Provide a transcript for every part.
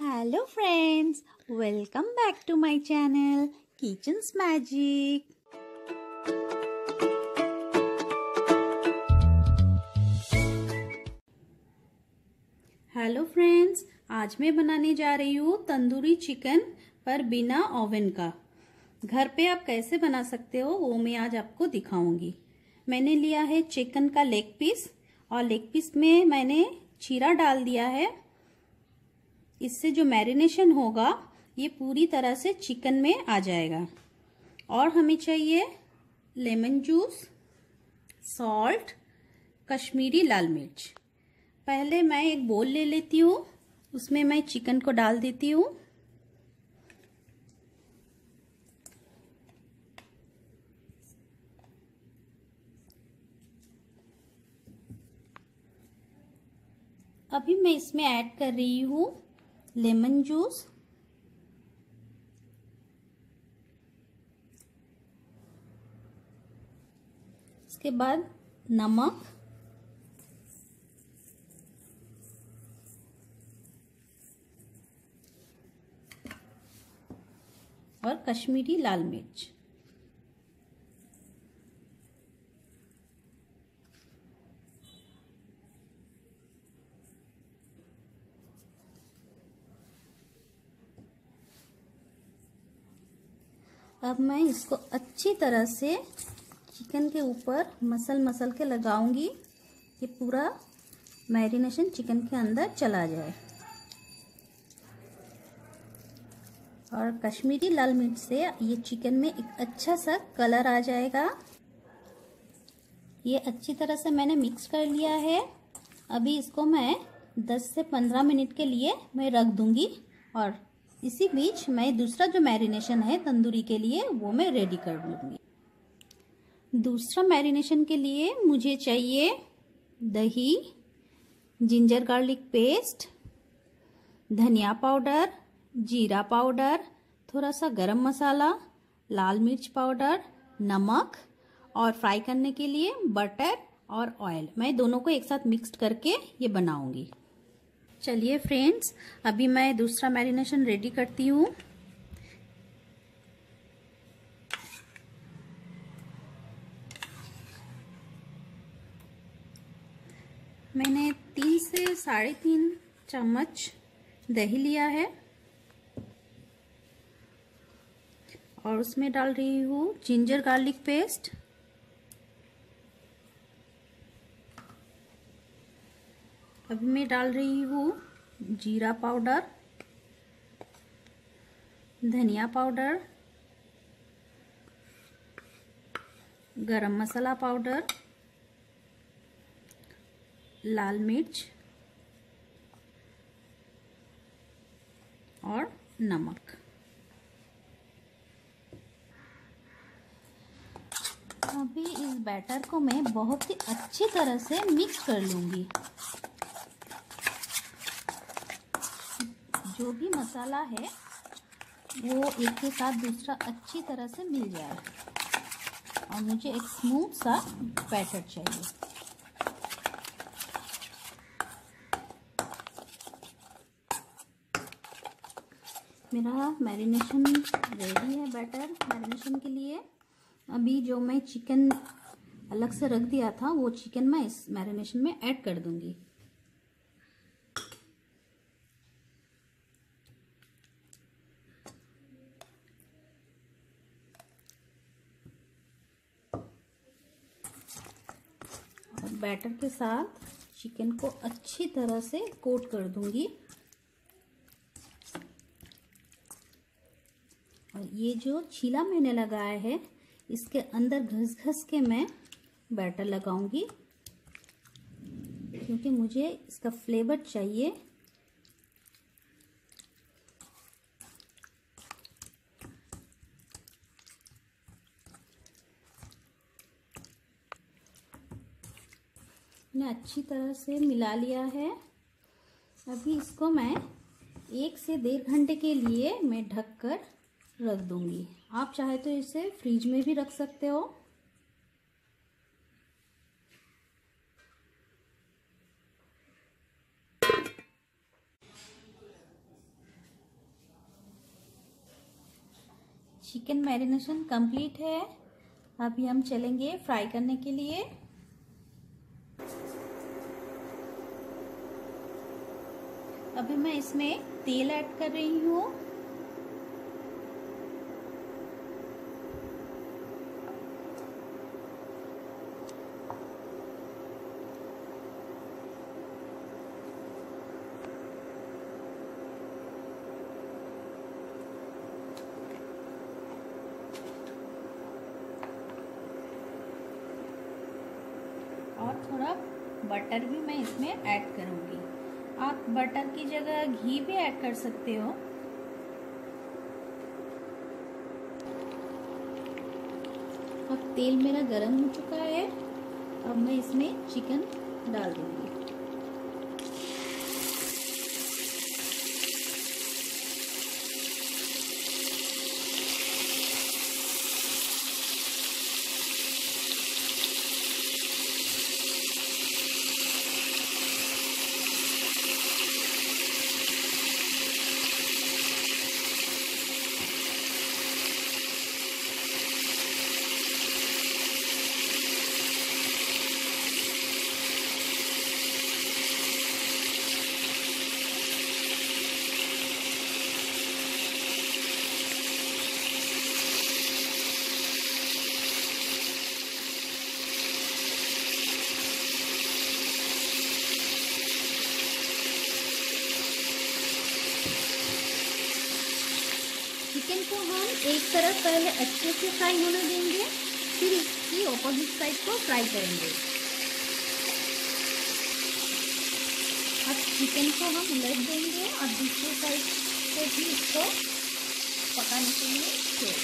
Hello friends, welcome back to my channel Kitchen's Magic. Hello friends आज मैं बनाने जा रही हूँ तंदूरी चिकन पर बिना ओवन का। घर पे आप कैसे बना सकते हो वो मैं आज आपको दिखाऊँगी। मैंने लिया है चिकन का लेग पीस और लेग पीस में मैंने चीरा डाल दिया है। इससे जो मैरिनेशन होगा, ये पूरी तरह से चिकन में आ जाएगा। और हमें चाहिए लेमन जूस सॉल्ट कश्मीरी लाल मिर्च। पहले मैं एक बोल ले लेती हूँ, उसमें मैं चिकन को डाल देती हूँ। अभी मैं इसमें ऐड कर रही हूँ लेमन जूस इसके बाद नमक और कश्मीरी लाल मिर्च। अब मैं इसको अच्छी तरह से चिकन के ऊपर मसल मसल के लगाऊँगी कि पूरा मैरिनेशन चिकन के अंदर चला जाए। और कश्मीरी लाल मिर्च से ये चिकन में एक अच्छा सा कलर आ जाएगा। ये अच्छी तरह से मैंने मिक्स कर लिया है। अभी इसको मैं 10 से 15 मिनट के लिए मैं रख दूँगी और इसी बीच मैं दूसरा जो मैरिनेशन है तंदूरी के लिए, वो मैं रेडी कर लूँगी। दूसरा मैरिनेशन के लिए मुझे चाहिए दही, जिंजर गार्लिक पेस्ट, धनिया पाउडर, जीरा पाउडर, थोड़ा सा गरम मसाला, लाल मिर्च पाउडर, नमक, और फ्राई करने के लिए बटर और ऑयल। मैं दोनों को एक साथ मिक्स करके ये बनाऊँगी। चलिए फ्रेंड्स अभी मैं दूसरा मैरिनेशन रेडी करती हूँ। मैंने तीन से साढ़े तीन चम्मच दही लिया है और उसमें डाल रही हूँ जिंजर गार्लिक पेस्ट अभी मैं डाल रही हूँ जीरा पाउडर, धनिया पाउडर, गरम मसाला पाउडर, लाल मिर्च और नमक। अभी इस बैटर को मैं बहुत ही अच्छी तरह से मिक्स कर लूँगी। जो भी मसाला है, वो एक के साथ दूसरा अच्छी तरह से मिल जाए। और मुझे एक स्मूथ सा बैटर चाहिए। मेरा मैरिनेशन रेडी है बैटर मैरिनेशन के लिए। अभी जो मैं चिकन अलग से रख दिया था, वो चिकन मैं इस मैरिनेशन में ऐड कर दूँगी। बैटर के साथ चिकन को अच्छी तरह से कोट कर दूँगी। और ये जो छीला मैंने लगाया है, इसके अंदर घस घस के मैं बैटर लगाऊँगी। क्योंकि मुझे इसका फ्लेवर चाहिए। मैंने अच्छी तरह से मिला लिया है। अभी इसको मैं एक से डेढ़ घंटे के लिए मैं ढक कर रख दूँगी। आप चाहे तो इसे फ्रीज में भी रख सकते हो। चिकन मैरिनेशन कंप्लीट है। अभी हम चलेंगे फ्राई करने के लिए। अभी मैं इसमें तेल ऐड कर रही हूँ। और थोड़ा बटर भी मैं इसमें ऐड करूँगी। आप बटर की जगह घी भी ऐड कर सकते हो। अब तेल मेरा गरम हो चुका है। अब मैं इसमें चिकन डाल दूँगी। चिकन को हम एक तरफ़ पहले अच्छे से फ्राई होने देंगे, फिर इसकी ऑपोजिट साइड को फ्राई करेंगे। अब चिकन को हम उलट देंगे और दूसरे साइड से भी इसको पकाने के लिए छोड़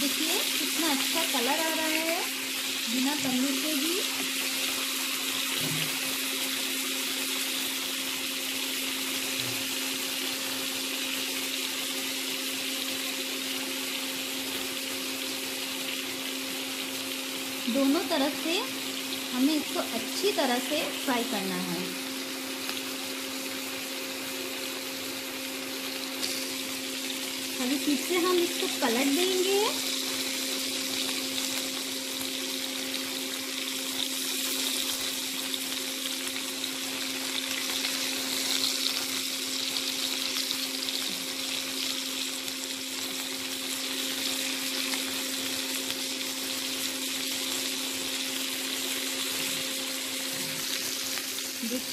देखिए, कितना अच्छा कलर आ रहा है बिना तलने के भी दोनों तरफ़ से हमें इसको अच्छी तरह से फ्राई करना है। अभी फिर से हम इसको पलट देंगे।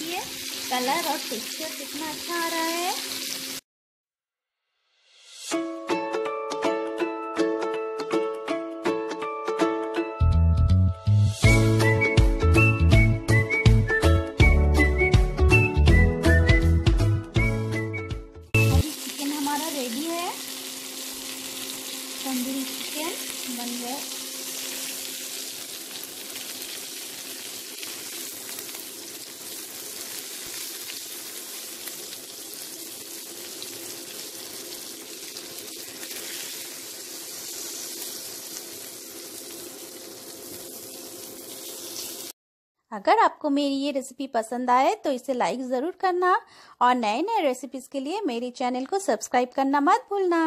देखिए, कलर और टेक्सचर कितना अच्छा आ रहा है। रेडी है। तंदूरी चिकन बन गया। अगर आपको मेरी ये रेसिपी पसंद आए तो इसे लाइक ज़रूर करना और नए नए रेसिपीज़ के लिए मेरे चैनल को सब्सक्राइब करना मत भूलना।